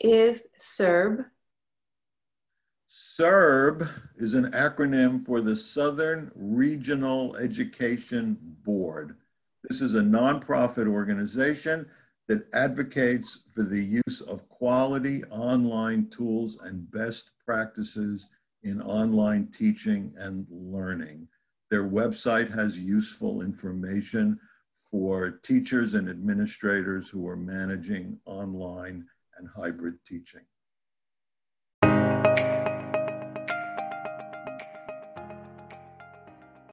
is SREB? SREB is an acronym for the Southern Regional Education Board. This is a nonprofit organization that advocates for the use of quality online tools and best practices in online teaching and learning. Their website has useful information for teachers and administrators who are managing online and hybrid teaching.